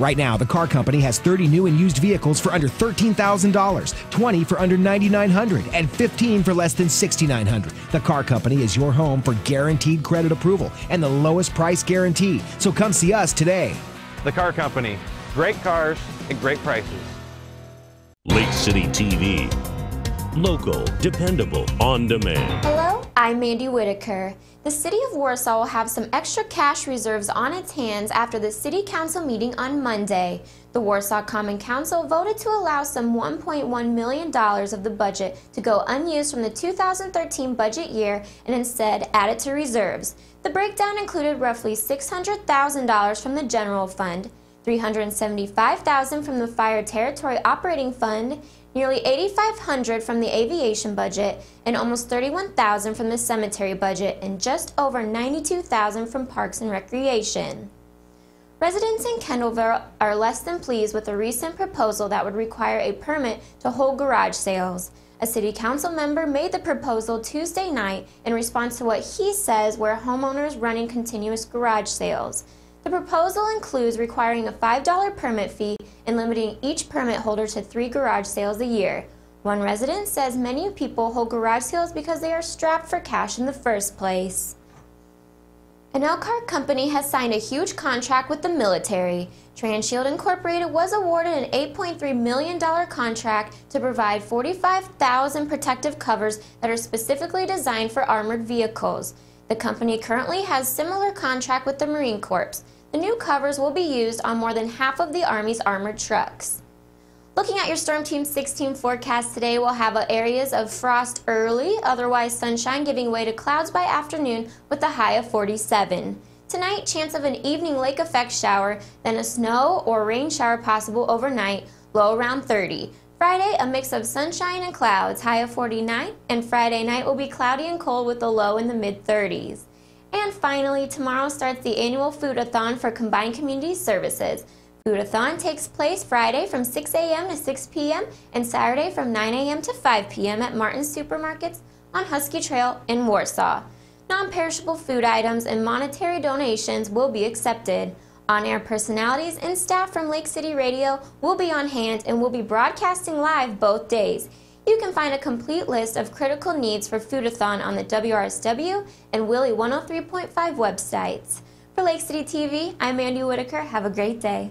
Right now, the car company has 30 new and used vehicles for under $13,000, 20 for under $9,900, and 15 for less than 6,900. The car company is your home for guaranteed credit approval and the lowest price guarantee. So come see us today. The car company. Great cars at great prices. Lake City TV. Local, dependable, on demand. I'm Mandy Whitaker. The City of Warsaw will have some extra cash reserves on its hands after the City Council meeting on Monday. The Warsaw Common Council voted to allow some $1.1 million of the budget to go unused from the 2013 budget year and instead add it to reserves. The breakdown included roughly $600,000 from the General Fund, 375,000 from the Fire Territory Operating Fund, nearly 8500 from the aviation budget and almost 31,000 from the cemetery budget and just over 92,000 from parks and recreation. Residents in Kendallville are less than pleased with a recent proposal that would require a permit to hold garage sales. A city council member made the proposal Tuesday night in response to what he says were homeowners running continuous garage sales. The proposal includes requiring a $5 permit fee and limiting each permit holder to three garage sales a year. One resident says many people hold garage sales because they are strapped for cash in the first place. An Elkhart company has signed a huge contract with the military. Transhield Incorporated was awarded an $8.3 million contract to provide 45,000 protective covers that are specifically designed for armored vehicles. The company currently has similar contract with the Marine Corps. The new covers will be used on more than half of the Army's armored trucks. Looking at your Storm Team 16 forecast today, we'll have areas of frost early, otherwise sunshine giving way to clouds by afternoon with a high of 47. Tonight, chance of an evening lake effect shower, then a snow or rain shower possible overnight, low around 30. Friday, a mix of sunshine and clouds, high of 49, and Friday night will be cloudy and cold with a low in the mid 30s. And finally, tomorrow starts the annual Foodathon for Combined Community Services. Foodathon takes place Friday from 6 a.m. to 6 p.m. and Saturday from 9 a.m. to 5 p.m. at Martin's Supermarkets on Husky Trail in Warsaw. Non-perishable food items and monetary donations will be accepted. On-air personalities and staff from Lake City Radio will be on hand and will be broadcasting live both days. You can find a complete list of critical needs for Foodathon on the WRSW and Willie 103.5 websites. For Lake City TV, I'm Mandy Whitaker. Have a great day.